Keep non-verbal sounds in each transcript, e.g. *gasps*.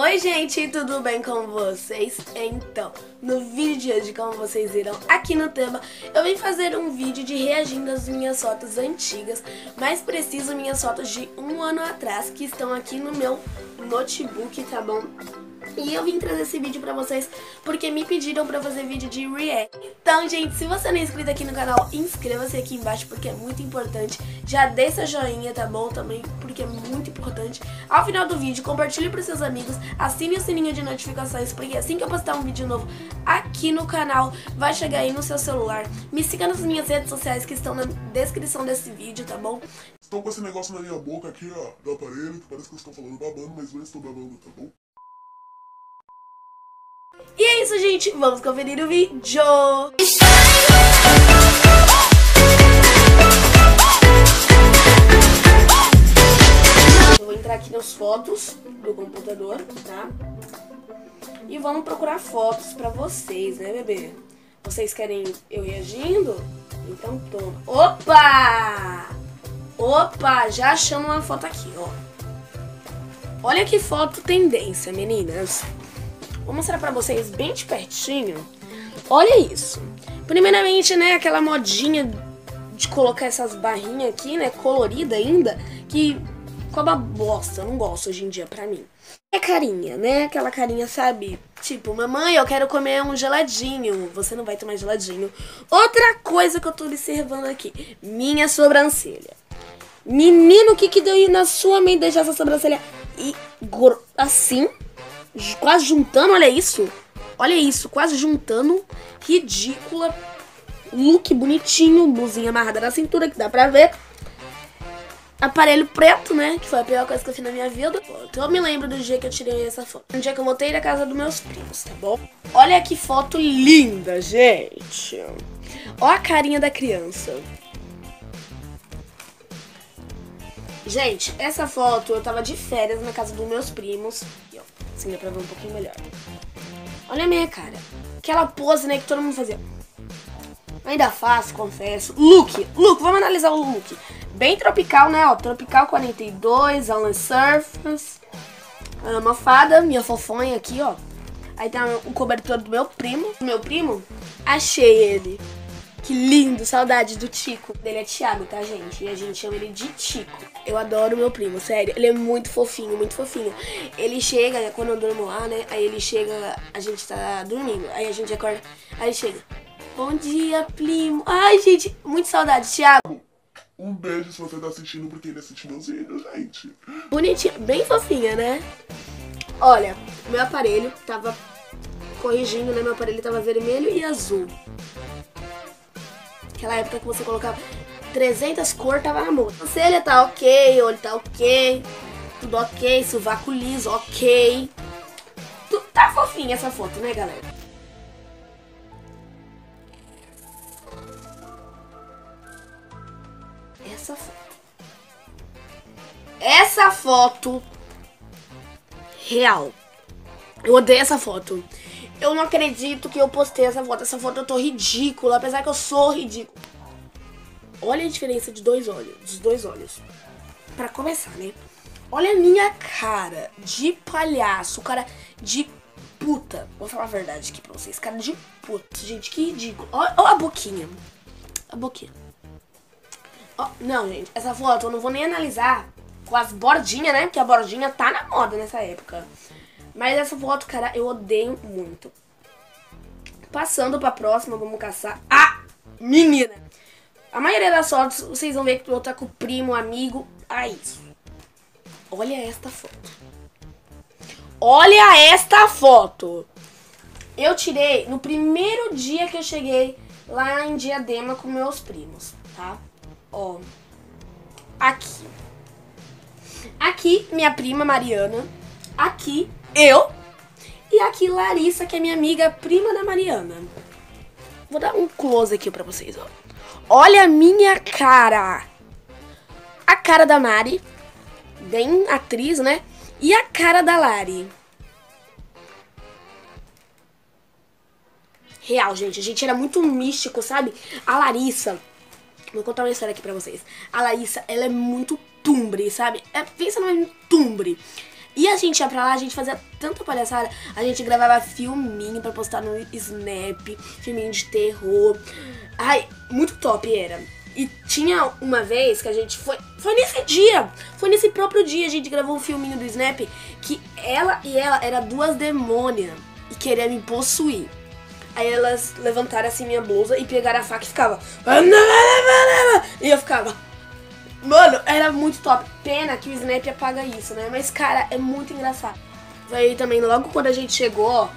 Oi gente, tudo bem com vocês? Então, no vídeo de hoje, como vocês viram aqui no tema, eu vim fazer um vídeo de reagindo às minhas fotos antigas, mais preciso minhas fotos de um ano atrás, que estão aqui no meu notebook, tá bom? E eu vim trazer esse vídeo pra vocês porque me pediram pra fazer vídeo de react. Então, gente, se você não é inscrito aqui no canal, inscreva-se aqui embaixo porque é muito importante. Já deixa joinha, tá bom? Também porque é muito importante. Ao final do vídeo, compartilhe pros seus amigos, assine o sininho de notificações porque assim que eu postar um vídeo novo aqui no canal, vai chegar aí no seu celular. Me siga nas minhas redes sociais que estão na descrição desse vídeo, tá bom? Estou com esse negócio na minha boca aqui, ó, do aparelho, que parece que eu estou falando babando, mas não estou babando, tá bom? E é isso, gente. Vamos conferir o vídeo. Eu vou entrar aqui nas fotos do computador, tá? E vamos procurar fotos pra vocês, né, bebê? Vocês querem eu reagindo? Então toma. Opa! Opa, já achamos uma foto aqui, ó. Olha que foto tendência, meninas. Vou mostrar pra vocês bem de pertinho. Olha isso. Primeiramente, né, aquela modinha de colocar essas barrinhas aqui, né, colorida ainda, que ficou bosta, não gosto hoje em dia pra mim. É carinha, né, aquela carinha, sabe? Tipo, mamãe, eu quero comer um geladinho, você não vai tomar geladinho. Outra coisa que eu tô observando aqui, minha sobrancelha. Menino, o que que deu na sua mente deixar essa sobrancelha e assim? Quase juntando, olha isso. Olha isso, quase juntando. Ridícula. Look bonitinho, blusinha amarrada na cintura, que dá pra ver. Aparelho preto, né? Que foi a pior coisa que eu fiz na minha vida. Então eu me lembro do dia que eu tirei essa foto. Um dia que eu voltei da casa dos meus primos, tá bom? Olha que foto linda, gente. Olha a carinha da criança. Gente, essa foto eu tava de férias na casa dos meus primos. Assim dá pra ver um pouquinho melhor. Olha a minha cara. Aquela pose, né, que todo mundo fazia. Ainda faço, confesso. Look, look, vamos analisar o look. Bem tropical, né, ó. Tropical 42, Alan Surface. Uma fada, minha fofonha aqui, ó. Aí tem o cobertor do meu primo. Meu primo, achei ele. Que lindo, saudade do Tico. Ele é Thiago, tá, gente? E a gente chama ele de Tico. Eu adoro meu primo, sério. Ele é muito fofinho, muito fofinho. Ele chega, quando eu durmo lá, né? Aí ele chega, a gente tá dormindo. Aí a gente acorda, aí chega. Bom dia, primo. Ai, gente, muito saudade, Thiago. Um beijo se você tá assistindo, porque ele assiste meus vídeos, gente. Bonitinha, bem fofinha, né? Olha, meu aparelho tava corrigindo, né? Meu aparelho tava vermelho e azul. Aquela época que você colocava 300 cores, tava na moda. Sobrancelha tá ok, olho tá ok, tudo ok, sovaco liso, ok. Tudo tá fofinha essa foto, né, galera? Essa foto. Essa foto real. Eu odeio essa foto. Eu não acredito que eu postei essa foto. Essa foto eu tô ridícula, apesar que eu sou ridícula. Olha a diferença de dois olhos, dos dois olhos. Para começar, né? Olha a minha cara de palhaço, cara de puta. Vou falar a verdade aqui pra vocês, cara de puta. Gente, que ridículo. Olha, olha a boquinha. A boquinha. Não, gente, essa foto eu não vou nem analisar com as bordinhas, né? Porque a bordinha tá na moda nessa época. Mas essa foto, cara, eu odeio muito. Passando pra próxima, vamos caçar a menina. A maioria das fotos, vocês vão ver que eu tá com o primo, amigo. Ah, isso. Olha esta foto. Olha esta foto. Eu tirei no primeiro dia que eu cheguei lá em Diadema com meus primos, tá? Ó. Aqui. Aqui, minha prima Mariana. Aqui, eu. E aqui Larissa, que é minha amiga prima da Mariana. Vou dar um close aqui pra vocês, ó. Olha a minha cara. A cara da Mari. Bem atriz, né? E a cara da Lari. Real, gente. A gente era muito místico, sabe? A Larissa... Vou contar uma história aqui pra vocês. A Larissa, ela é muito tumbre, sabe? É, pensa numa tumbre. E a gente ia pra lá, a gente fazia tanta palhaçada. A gente gravava filminho pra postar no Snap, filminho de terror. Ai, muito top era. E tinha uma vez que a gente foi. Foi nesse dia! Foi nesse próprio dia a gente gravou um filminho do Snap que ela e ela eram duas demônias e queriam me possuir. Aí elas levantaram assim minha blusa e pegaram a faca e ficava. E eu ficava. Mano, era muito top. Pena que o Snap apaga isso, né? Mas, cara, é muito engraçado. Aí também, logo quando a gente chegou,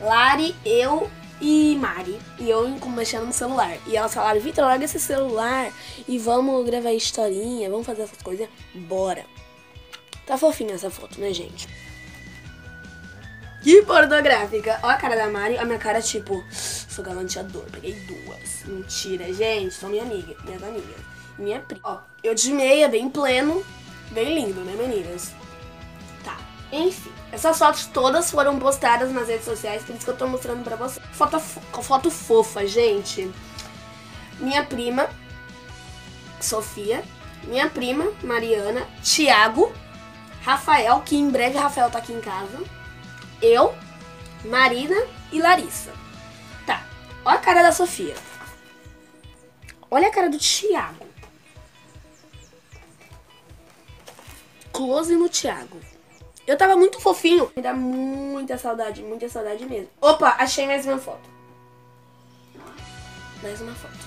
Lari, eu e Mari. E eu mexendo no celular. E elas falaram, Vitor, larga esse celular e vamos gravar historinha, vamos fazer essas coisas. Bora. Tá fofinha essa foto, né, gente? Que pornográfica. Olha a cara da Mari, a minha cara, tipo, sou galanteador, peguei duas. Mentira, gente, são minha amiga, minhas amigas. Minha prima. Ó, eu de meia, bem pleno, bem lindo, né, meninas? Tá, enfim. Essas fotos todas foram postadas nas redes sociais, por isso que eu tô mostrando pra vocês. Foto, foto fofa, gente. Minha prima, Sofia. Minha prima, Mariana. Tiago. Rafael, que em breve Rafael tá aqui em casa eu, Marina e Larissa. Tá, olha a cara da Sofia. Olha a cara do Thiago. Close no Thiago. Eu tava muito fofinho. Me dá muita saudade, muita saudade mesmo. Opa, achei mais uma foto. Mais uma foto.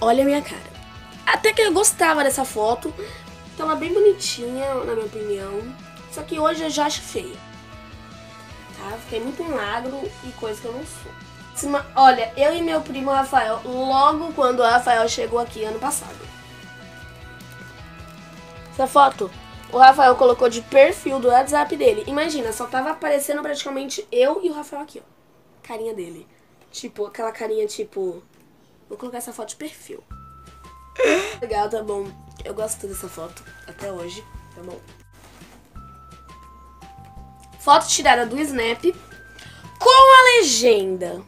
Olha a minha cara. Até que eu gostava dessa foto. Tava bem bonitinha, na minha opinião. Só que hoje eu já acho feia tá? Fiquei muito magro e coisa que eu não sou. Olha, eu e meu primo Rafael, logo quando o Rafael chegou aqui ano passado. Essa foto, o Rafael colocou de perfil do WhatsApp dele. Imagina, só tava aparecendo praticamente eu e o Rafael aqui, ó. Carinha dele. Tipo, aquela carinha tipo... Vou colocar essa foto de perfil. *gasps* Legal, tá bom. Eu gosto dessa foto até hoje, tá bom? Foto tirada do Snap com a legenda.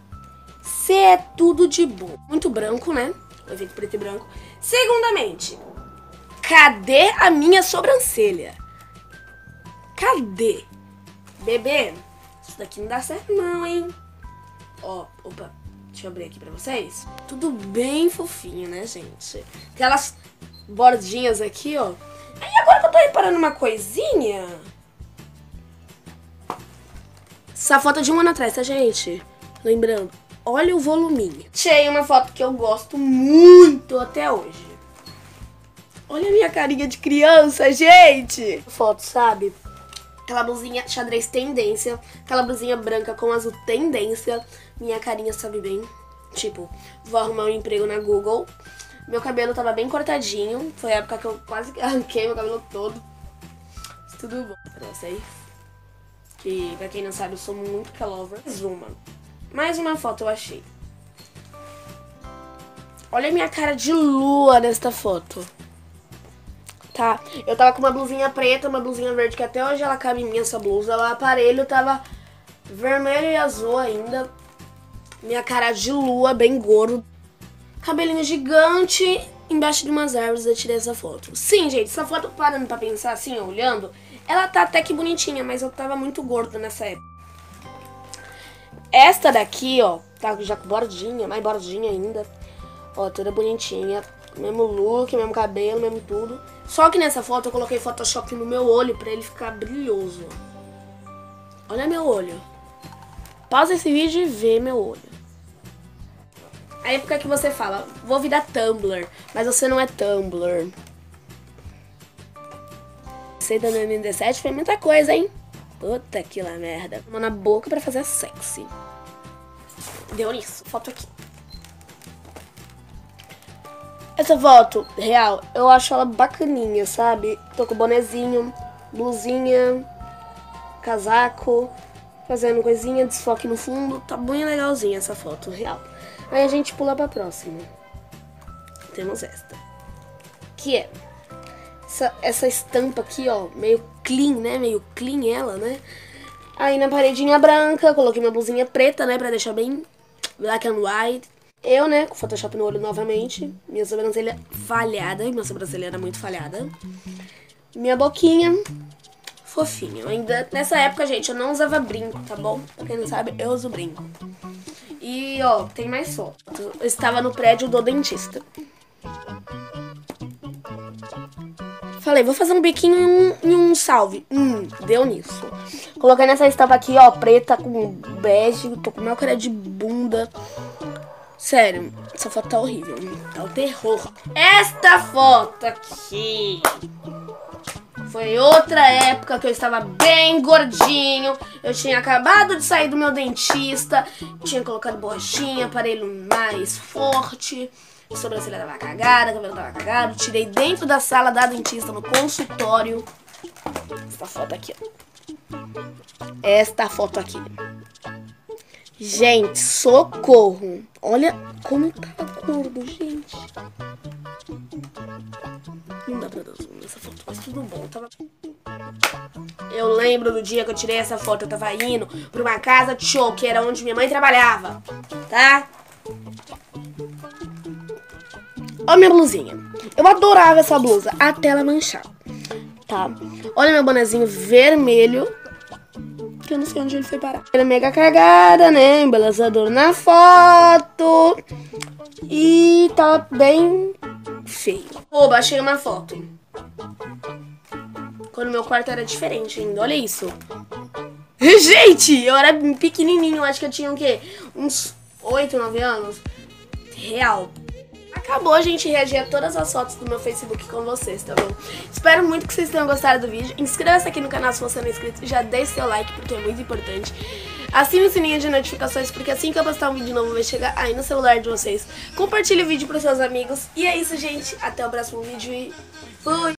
Se é tudo de bom. Muito branco, né? O efeito preto e branco. Segundamente, cadê a minha sobrancelha? Cadê? Bebê, isso daqui não dá certo não, hein? Ó, opa, deixa eu abrir aqui pra vocês. Tudo bem fofinho, né, gente? Aquelas bordinhas aqui, ó. Aí agora que eu tô reparando uma coisinha... Essa foto é de um ano atrás, tá, gente? Lembrando, olha o voluminho. Achei uma foto que eu gosto muito até hoje. Olha a minha carinha de criança, gente! Foto, sabe? Aquela blusinha xadrez tendência, aquela blusinha branca com azul tendência. Minha carinha sabe bem. Tipo, vou arrumar um emprego na Google. Meu cabelo tava bem cortadinho. Foi a época que eu quase *laughs* arranquei meu cabelo todo. Tudo bom pra vocês que pra quem não sabe eu sou muito calover. Mais uma. Mais uma foto eu achei. Olha a minha cara de lua nesta foto. Tá? Eu tava com uma blusinha preta, uma blusinha verde, que até hoje ela cabe em mim, essa blusa. O aparelho tava vermelho e azul ainda. Minha cara de lua, bem gordo. Cabelinho gigante, embaixo de umas árvores eu tirei essa foto. Sim, gente, essa foto, parando pra pensar assim, olhando, ela tá até que bonitinha, mas eu tava muito gorda nessa época. Esta daqui, ó, tá já com bordinha, mais bordinha ainda. Ó, toda bonitinha. Mesmo look, mesmo cabelo, mesmo tudo. Só que nessa foto eu coloquei Photoshop no meu olho pra ele ficar brilhoso. Olha meu olho. Pausa esse vídeo e vê meu olho. A época que você fala, vou virar Tumblr, mas você não é Tumblr receita do MD7 foi muita coisa, hein? Puta que lá merda. Uma na boca pra fazer sexy. Deu nisso. Foto aqui. Essa foto, real, eu acho ela bacaninha, sabe? Tô com bonezinho, blusinha, casaco, fazendo coisinha, desfoque no fundo. Tá bem legalzinha essa foto, real. Aí a gente pula pra próxima. Temos esta. Que é essa, essa estampa aqui, ó, meio clean, né? Meio clean ela, né? Aí na paredinha branca, coloquei minha blusinha preta, né? Pra deixar bem black and white. Eu, né, com Photoshop no olho novamente. Minha sobrancelha falhada. Minha sobrancelha era muito falhada. Minha boquinha. fofinho. Ainda nessa época, gente, eu não usava brinco, tá bom? Pra quem não sabe, eu uso brinco. E, ó, tem mais foto. Eu estava no prédio do dentista. Falei, vou fazer um biquinho e um, um salve. Hum, deu nisso. Coloquei nessa estampa aqui, ó, preta com bege. Tô com meu cara de bunda. Sério, essa foto tá horrível. Tá o terror. Esta foto aqui foi outra época que eu estava bem gordinho. Eu tinha acabado de sair do meu dentista. Tinha colocado borrachinha, aparelho mais forte. Sobrancelha tava cagada, cabelo tava cagado. Tirei dentro da sala da dentista, no consultório. Esta foto aqui, ó. Esta foto aqui. Gente, socorro. Olha como tá gordo, gente. Não dá pra dar zoom nessa foto, mas tudo bom. Tava... Eu lembro do dia que eu tirei essa foto. Eu tava indo pra uma casa de show, que era onde minha mãe trabalhava. Tá? Olha minha blusinha. Eu adorava essa blusa, até ela manchar. Tá? Olha meu bonezinho vermelho que eu não sei onde ele foi parar. Ele é mega cagada, né? Embelezador na foto. E tá bem feio. Pô, baixei uma foto. Quando meu quarto era diferente ainda. Olha isso. *laughs* Gente, eu era pequenininho. Acho que eu tinha o quê? Uns 8, 9 anos. Real acabou a gente reagir a todas as fotos do meu Facebook com vocês, tá bom? Espero muito que vocês tenham gostado do vídeo. Inscreva-se aqui no canal se você não é inscrito. Já deixe seu like, porque é muito importante. Assine o sininho de notificações, porque assim que eu postar um vídeo novo vai chegar aí no celular de vocês. Compartilhe o vídeo pros seus amigos. E é isso, gente. Até o próximo vídeo e fui!